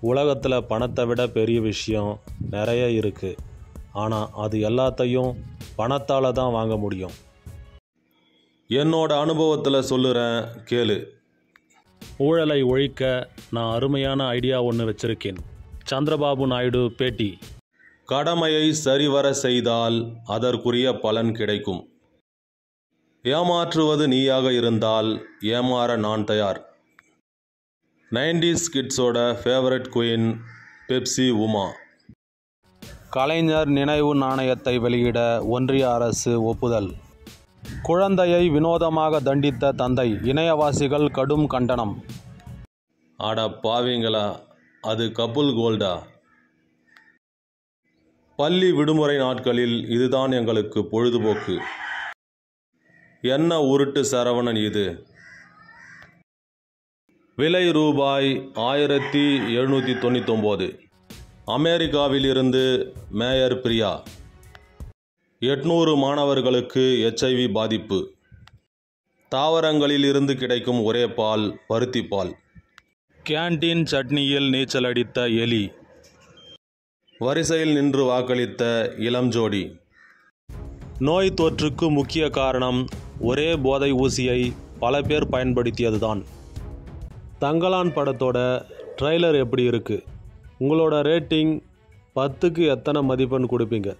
உலகத்தில் பணத்தை விட பெரிய விஷயம் நிறைய இருக்குது ஆனால் அது எல்லாத்தையும் பணத்தால் தான் வாங்க முடியும். என்னோட அனுபவத்தில் சொல்லுறேன் கேளு. ஊழலை ஒழிக்க நான் அருமையான ஐடியா ஒன்று வச்சிருக்கேன். சந்திரபாபு நாயுடு பேட்டி. கடமையை சரிவர செய்தால் அதற்குரிய பலன் கிடைக்கும். ஏமாற்றுவது நீயாக இருந்தால் ஏமாற நான் தயார். Nineties கிட்ஸோட favourite queen Pepsi Uma. Kalaignar நினைவு நாணயத்தை வெளியிட ஒன்றிய அரசு ஒப்புதல். குழந்தையை வினோதமாக தண்டித்த தந்தை இணையவாசிகள் கடும் கண்டனம். அட பாவிங்களா அது கபுல் கோல்டா. பள்ளி விடுமுறை நாட்களில் இதுதான் எங்களுக்கு பொழுதுபோக்கு. என்ன உருட்டு சரவணன் இது? விலை ரூபாய் ஆயிரத்தி எழுநூற்றி தொண்ணூத்தொம்போது. அமெரிக்காவிலிருந்து மேயர் பிரியா. எட்நூறு மாணவர்களுக்கு எச்ஐவி பாதிப்பு. தாவரங்களில் இருந்து கிடைக்கும் ஒரே பால் பருத்தி பால். கேண்டீன் சட்னியில் நீச்சல் அடித்த எலி. வரிசையில் நின்று வாக்களித்த இளம் ஜோடி. நோய் தொற்றுக்கு முக்கிய காரணம் ஒரே போதை ஊசியை பல பேர் பயன்படுத்தியதுதான். தங்கலான் படத்தோட ட்ரெய்லர் எப்படி இருக்குது உங்களோட ரேட்டிங் பத்துக்கு எத்தனை மதிப்பெண் கொடுப்பீங்க?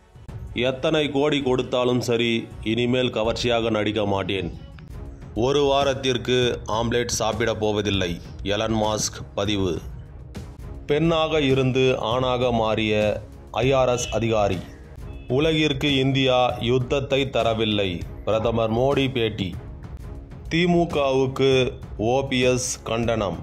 எத்தனை கோடி கொடுத்தாலும் சரி இனிமேல் கவர்ச்சியாக நடிக்க மாட்டேன். ஒரு வாரத்திற்கு ஆம்லேட் சாப்பிடப் போவதில்லை. எலன் மாஸ்க் பதிவு. பெண்ணாக இருந்து ஆணாக மாறிய ஐஆர்எஸ் அதிகாரி. உலகிற்கு இந்தியா யுத்தத்தை தரவில்லை. பிரதமர் மோடி பேட்டி. திமுகவுக்கு ஓபிஎஸ் கண்டனம்.